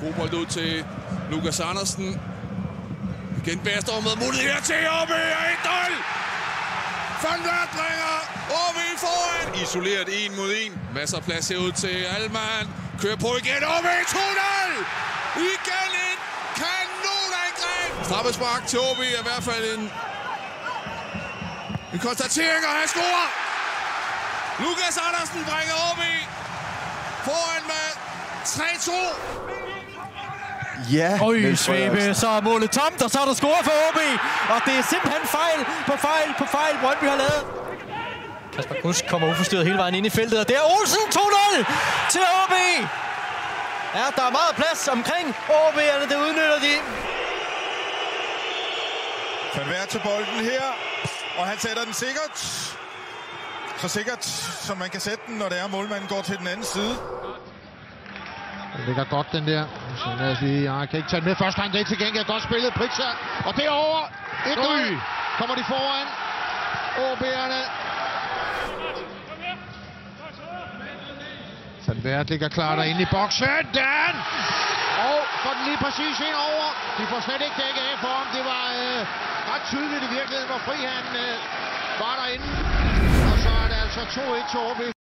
God bold ud til Lukas Andersen. Igen Bæstorm med mulighed her til OB og 1-0. Van Vært bringer OB foran. Isoleret en mod en. Masser af plads herud til Alman. Kører på igen. OB 2-0. Igen et kanonangreb. Straffespark til OB er i hvert fald en, en konstatering, og han scorer. Lukas Andersen bringer OB foran med 3-2. Ja, Øj, Frederiksen. så er målet tomt, og så er der score for OB. Og det er simpelthen fejl på fejl på fejl, Brøndby har lavet. Kasper Kusk kommer uforstyrret hele vejen ind i feltet, og det er Olsen 2-0 til OB. Ja, der er meget plads omkring OB'erne, det udnytter de. Van Vær til bolden her, og han sætter den sikkert. Så sikkert, som man kan sætte den, når det er, målmanden går til den anden side. Den ligger godt, den der. Så lad os lige, jeg kan ikke tage den med første gang. Det er til gengæld godt spillet, Pritchard. Og derovre, 1-0. Kommer de foran. OB'erne. Van Vært ligger klar derinde i boksen. Dan! Og får den lige præcis ind over. De får slet ikke dækket af for ham. Det var øh, ret tydeligt i virkeligheden, hvor fri han øh, var derinde. Og så er det altså 2-1 til OB.